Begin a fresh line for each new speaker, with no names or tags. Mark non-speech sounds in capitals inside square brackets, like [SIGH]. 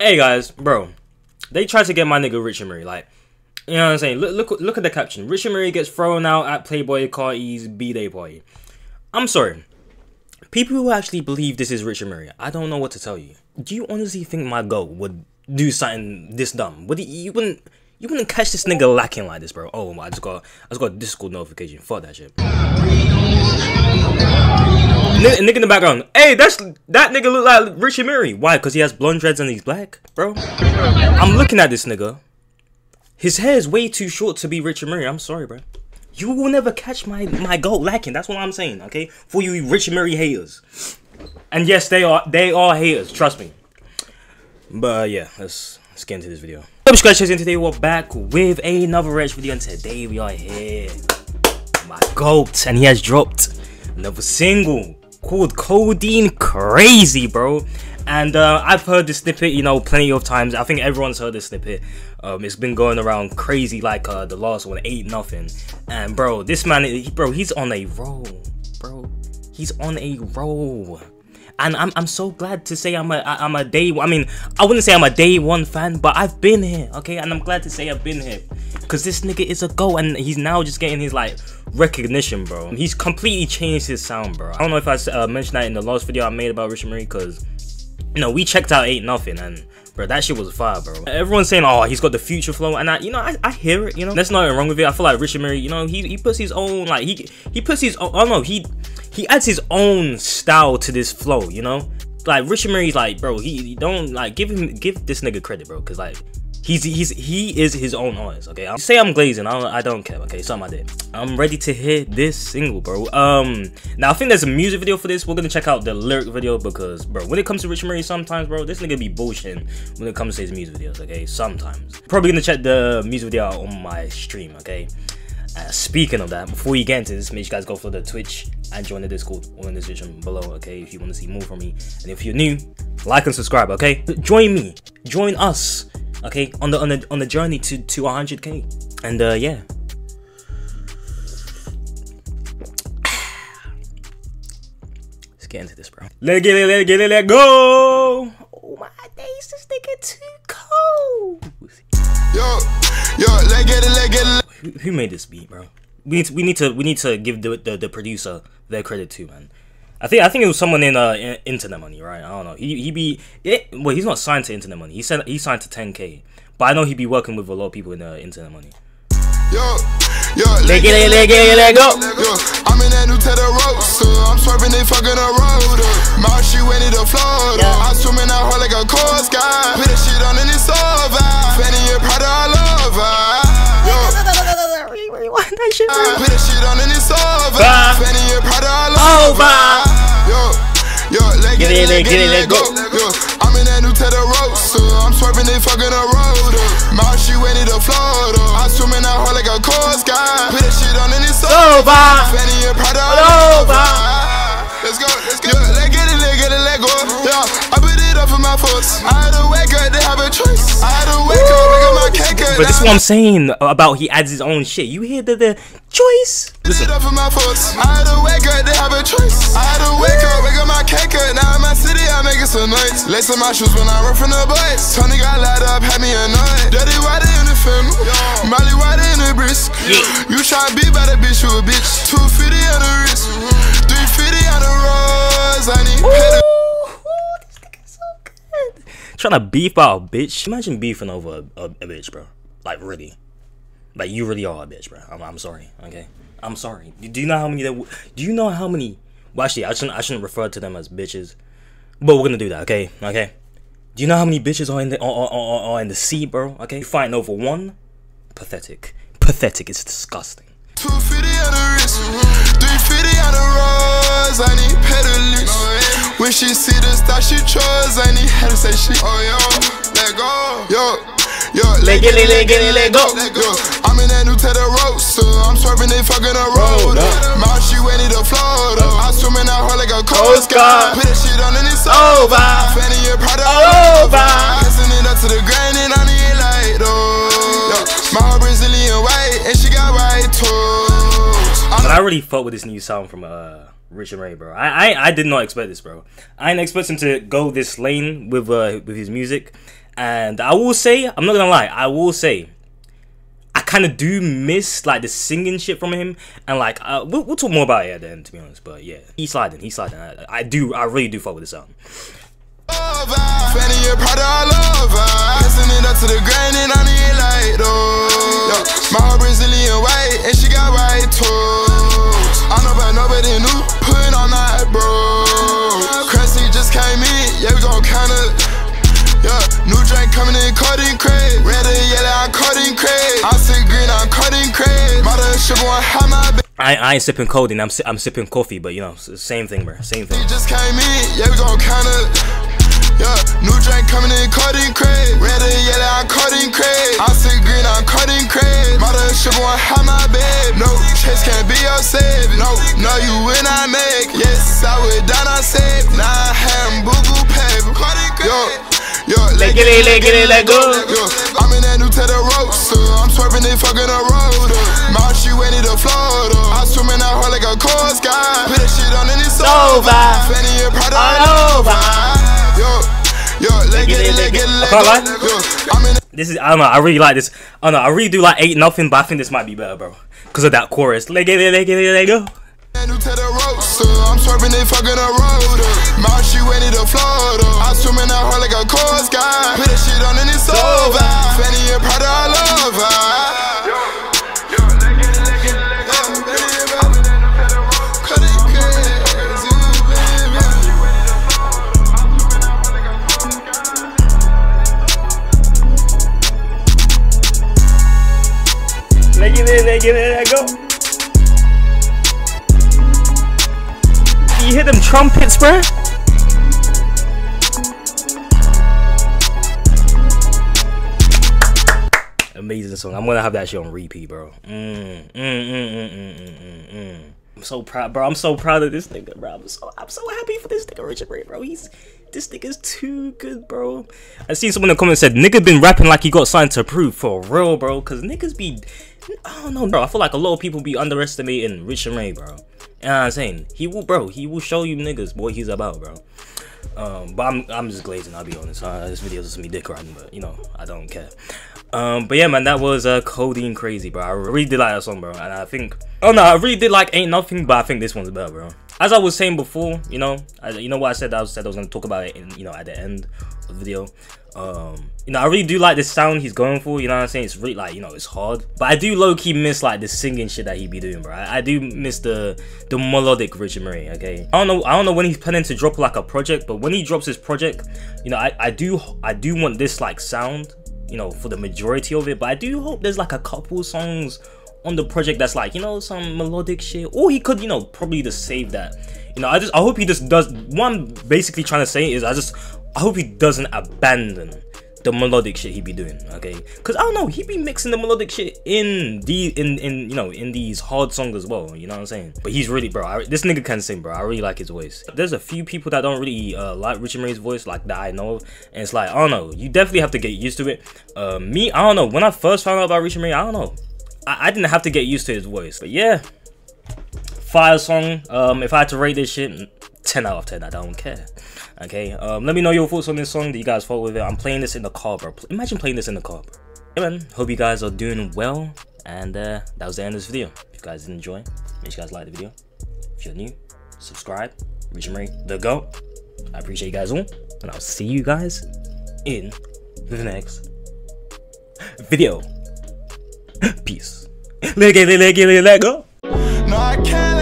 Hey guys, bro, they tried to get my nigga Rich Amiri. Like, you know what I'm saying? Look, look, look at the caption. Rich Amiri gets thrown out at Playboy Carti's b-day party. I'm sorry. People who actually believe this is Rich Amiri, I don't know what to tell you. Do you honestly think my goat would do something this dumb? Would he, you wouldn't you wouldn't catch this nigga lacking like this, bro? Oh my, I just got I just got a Discord notification. Fuck that shit. N nigga in the background. Hey, that's that nigga look like Rich Amiri. Why? Cause he has blonde dreads and he's black, bro. I'm looking at this nigga. His hair is way too short to be Rich Amiri. I'm sorry, bro. You will never catch my my goat lacking. That's what I'm saying. Okay, for you Rich Amiri haters. And yes, they are they are haters. Trust me. But uh, yeah, let's let's get into this video. What's up, guys? And today we're back with another reaction video, and today we are here. My goat, and he has dropped another single called Codeine Crazy, bro. And uh, I've heard this snippet, you know, plenty of times. I think everyone's heard this snippet. Um, it's been going around crazy like uh, the last one, eight nothing. And bro, this man, bro, he's on a roll, bro. He's on a roll and I'm, I'm so glad to say I'm a I'm a day I mean I wouldn't say I'm a day one fan but I've been here okay? And I'm glad to say I've been here. Because this nigga is a go and he's now just getting his like recognition bro. He's completely changed his sound bro. I don't know if I uh, mentioned that in the last video I made about Rich Amiri because you know we checked out 8 nothing and bro that shit was fire bro. Everyone's saying oh he's got the future flow and I you know I, I hear it you know? There's nothing wrong with it. I feel like Rich Amiri you know he, he puts his own like he he puts his own, I don't he he adds his own style to this flow, you know? Like Amiri's like, bro, he, don't like give him give this nigga credit, bro, cause like he's he's he is his own artist. Okay, I'll say I'm glazing. I don't, I don't care. Okay, something I did. I'm ready to hear this single, bro. Um, now I think there's a music video for this. We're gonna check out the lyric video because, bro, when it comes to Rich Amiri, sometimes, bro, this nigga be bullshitting when it comes to his music videos. Okay, sometimes. Probably gonna check the music video out on my stream. Okay. Uh, speaking of that, before you get into this, make sure you guys go for the Twitch and join the Discord or in the description below, okay? If you want to see more from me. And if you're new, like and subscribe, okay? Join me. Join us, okay? On the on the on the journey to to 100k. And uh yeah. [SIGHS] Let's get into this, bro. Let's get it, let's get it, let go. Oh my days, this nigga too cold. Yo, yo, let's get it, let's get it who made this beat, bro? We need to, we need to we need to give the, the, the producer their credit too, man. I think I think it was someone in uh in Internet Money, right? I don't know. He he be it, well, he's not signed to Internet Money. He said he signed to 10k, but I know he'd be working with a lot of people in uh, Internet Money. Yo, yo, let get let get let go. I'm in that new tether road, so I'm swerving, they fucking a road. My she went to Florida. Put that shit on and it's over. Fendi and Prada all over. Yo, yo, let get it, let get it, let go. Yo, I'm in that new tether road, so I'm swerving, they fucking a road. My she went to Florida. I'm swimming out hard like a coast guy. Put that shit on and it's over. Fendi and Prada all over. Let's go, let's go. Yo, let get it, let get it, let go. Yo, I put it up for my folks. I had But this is what I'm saying about he adds his own shit. You hear the, the choice? Listen. Up for my folks. I had to wake up, they have a choice. I had to wake up, wake up my cake up. Now in my city, I make it some noise. Lace my shoes when I run from the boys. Tony got light up, had me annoyed. Dirty white in the film. Molly white in the brisk. You try to be by the bitch, you a bitch. 250 on the wrist. 350 on the rose. I need Trying to beef out, a bitch. Imagine beefing over a, a, a, bitch, bro. Like, really. Like, you really are a bitch, bro. I'm, I'm sorry, okay? I'm sorry. Do you know how many that... Do you know how many... Well, actually, I shouldn't, I shouldn't refer to them as bitches. But we're gonna do that, okay? Okay? Do you know how many bitches are in the, are, are, are in the sea, bro? Okay? You're fighting over one? Pathetic. Pathetic. It's disgusting. 250 on the wrist, 350 on the rose, I need pedalist. When she see the star, she chose. I need her to say shit. Oh, yo, let go. Yo, yo, let get it, let get it, let go. Yo, I'm in that new tether road, so I'm swerving, they fucking a road. Mouth, she went to Florida. I'm swimming out her like a coast guard. Put that shit on and it's over. Fendi and Prada all over. Passing it up to the grand and I need light, though. My heart Brazilian white, and she got white toes. But I really fuck with this new song from uh Rich Amiri, bro. I, I I did not expect this, bro. I didn't expect him to go this lane with uh with his music, And I will say, I'm not gonna lie, I will say, I kind of do miss like the singing shit from him, and like uh, we'll, we'll talk more about it at the end, to be honest. But yeah, he's sliding, he's sliding. I, I do, I really do fuck with though. Yo, my Brazilian white, and she got codeine crazy. I see green, I'm codeine crazy. Mother sugar, how my I, I ain't sipping codeine, I'm, si I'm sipping coffee, but you know, same thing, bro. Same thing. just came in, yeah, we gon' kinda. Yeah, new drink coming in, codeine crazy. Red and yellow, I'm codeine crazy. I see green, I'm codeine crazy. Mother sugar want have my babe. No, chase can't be your save. No, no, you will not make. Yes, I would down, I save. Now I have boo boo paper. Yo. Yo, let get it, let get it, let go. Yo, swerving, they fucking the road. My she went to Florida. I'm swimming out her like a coast guy. Put that shit on and it's over. Fendi and Prada all over. This is I don't know. I really like this. I don't know. I really do like eight nothing, but I think this might be better, bro. Cause of that chorus. Leg it, leg it, leg go. I'm swerving, they fucking a road. My she went to Florida. I'm swimming out her like a coast guy. Put that shit on and it's over. Fendi and Prada all give it a go. You hear them trumpets, bruh? Amazing song. I'm gonna have that shit on repeat, bro. Mm, mm, mm, I'm so proud, bro. I'm so proud of this nigga, bro. I'm so, I'm so happy for this nigga, Rich Amiri, bro. He's this nigga's too good, bro. I seen someone in the comments said nigga been rapping like he got signed to prove for real, bro. Cause niggas be I don't know, bro. I feel like a lot of people be underestimating Rich Amiri, bro. You know what I'm saying? He will, bro. He will show you niggas what he's about, bro. Um, but I'm, I'm just glazing. I'll be honest. Uh, this video is just me dick riding, but you know, I don't care. Um, but yeah, man, that was uh, Codeine Crazy, bro. I really did like that song, bro. And I think, oh no, I really did like Eight Nothing, but I think this one's better, bro. As I was saying before, you know, I, you know what I said. I said I was gonna talk about it in, you know, at the end video. Um, you know, I really do like the sound he's going for, you know what I'm saying? It's really like, you know, it's hard. But I do low-key miss like the singing shit that he be doing, bro. I, I, do miss the the melodic Rich Amiri, okay? I don't know I don't know when he's planning to drop like a project, but when he drops his project, you know, I, I do I do want this like sound, you know, for the majority of it, but I do hope there's like a couple songs on the project that's like, you know, some melodic shit. Or he could, you know, probably just save that. You know, I just I hope he just does one basically trying to say is I just I hope he doesn't abandon the melodic shit he be doing, okay? Cause I don't know, he be mixing the melodic shit in the in in you know in these hard songs as well. You know what I'm saying? But he's really, bro. I, this nigga can sing, bro. I really like his voice. There's a few people that don't really uh, like Rich Amiri's voice, like that I know, and it's like I don't know. You definitely have to get used to it. Uh, me, I don't know. When I first found out about Rich Amiri, I don't know. I, I didn't have to get used to his voice, but yeah. Fire song. Um, if I had to rate this shit, 10 out of 10. I don't care. Okay, um, let me know your thoughts on this song. Do you guys follow with it? I'm playing this in the car, bro. Imagine playing this in the car, bro. Yeah, man. Hope you guys are doing well. And uh, that was the end of this video. If you guys did enjoy, make sure you guys like the video. If you're new, subscribe. Rich Amiri, the GOAT. I appreciate you guys all. And I'll see you guys in the next video. [LAUGHS] Peace. Let go. No, I can't.